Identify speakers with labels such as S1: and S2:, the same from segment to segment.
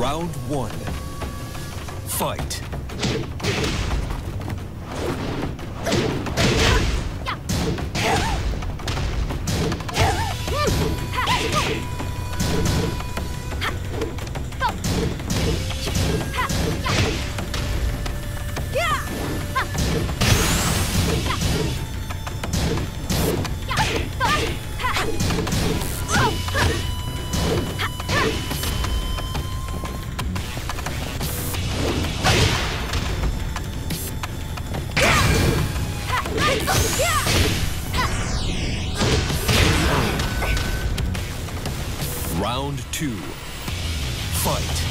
S1: Round one. Fight. Fight.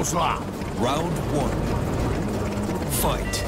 S2: Vamos lá!
S1: Round one. Fight.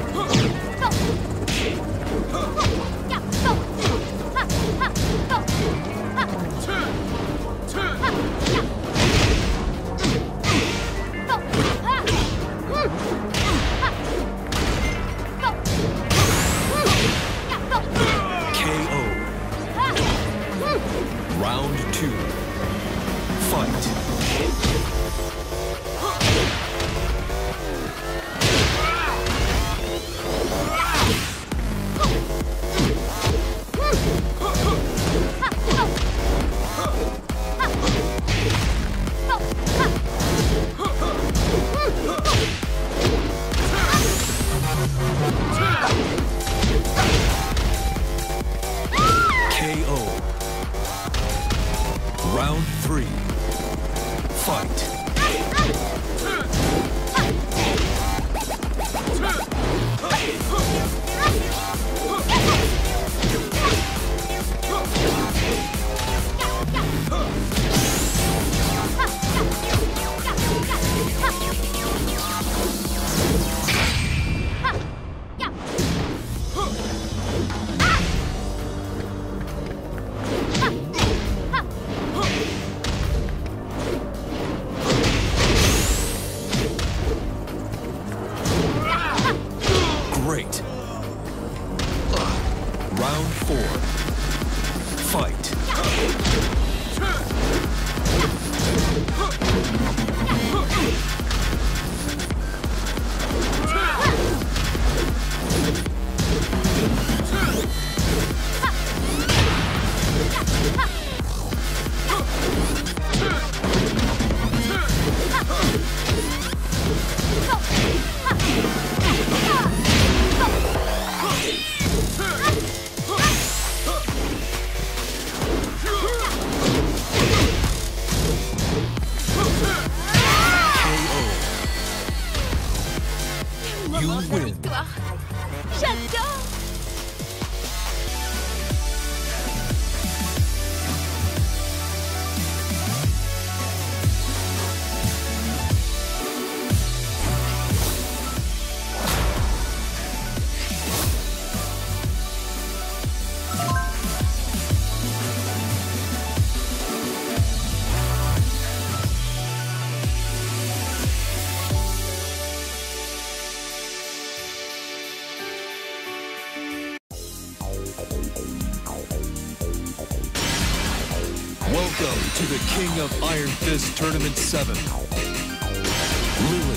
S1: Great. Round four. Welcome to the King of Iron Fist Tournament 7. Lewis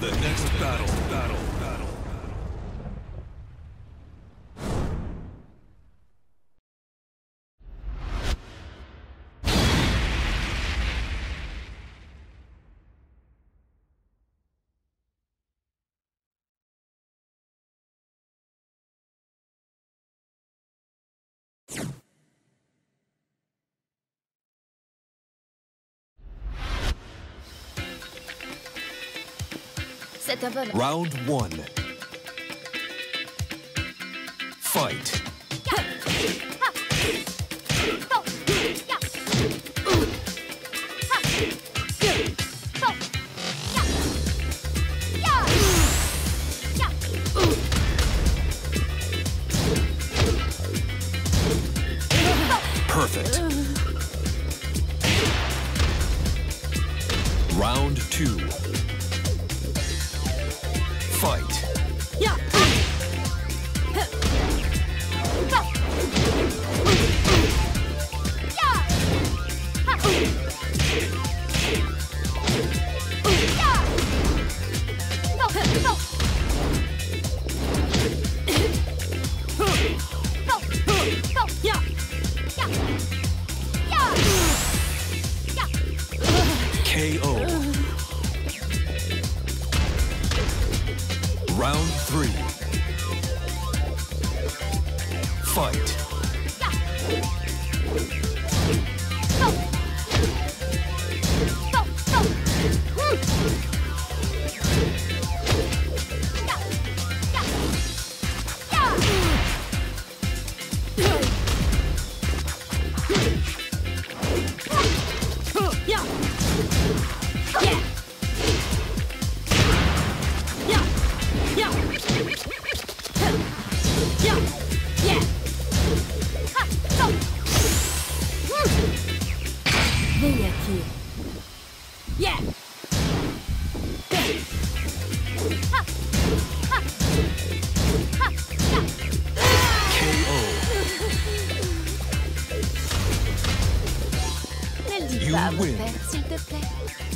S1: the next battle.
S3: C'est un vol.
S1: Round one. Fight. Perfect. Round two. Round three. Fight.
S3: S'il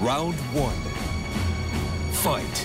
S1: Round one. Fight.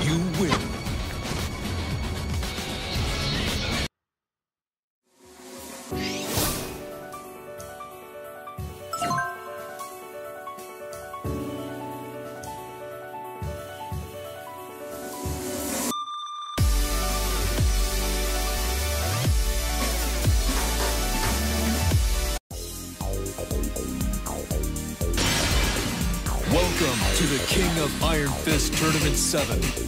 S1: You win. Of Iron Fist Tournament 7.